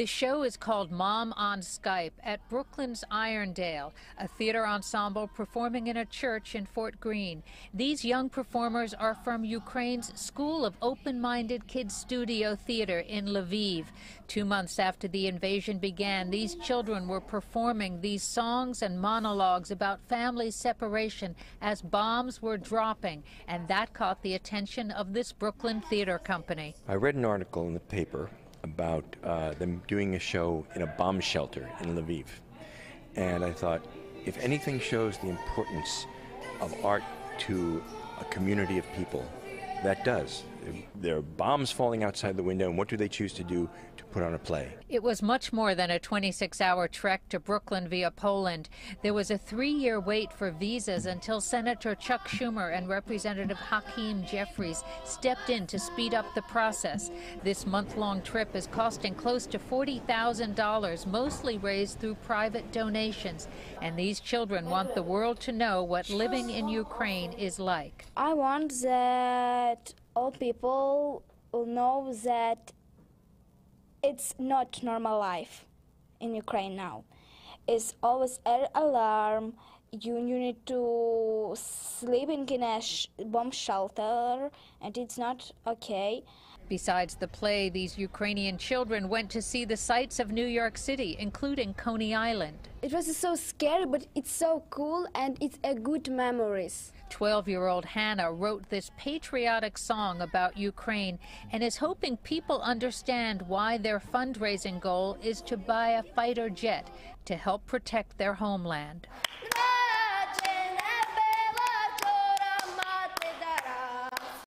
The show is called Mom on Skype at Brooklyn's Irondale, a theater ensemble performing in a church in Fort Greene. These young performers are from Ukraine's School of Open Minded Kids Studio Theater in Lviv. Two months after the invasion began, these children were performing these songs and monologues about family separation as bombs were dropping, and that caught the attention of this Brooklyn theater company. I read an article in the paper about uh, them doing a show in a bomb shelter in Lviv. And I thought, if anything shows the importance of art to a community of people, that does. There are bombs falling outside the window, and what do they choose to do to put on a play? It was much more than a 26 hour trek to Brooklyn via Poland. There was a three year wait for visas until Senator Chuck Schumer and Representative Hakeem Jeffries stepped in to speed up the process. This month long trip is costing close to $40,000, mostly raised through private donations. And these children want the world to know what living in Ukraine is like. I want that all people will know that it's not normal life in Ukraine now. It's always air alarm. You, you need to sleep in a sh- bomb shelter, and it's not okay. Besides the play, these Ukrainian children went to see the sights of New York City, including Coney Island. It was so scary, but it's so cool and it's a good memories. 12 year old Hannah wrote this patriotic song about Ukraine and is hoping people understand why their fundraising goal is to buy a fighter jet to help protect their homeland.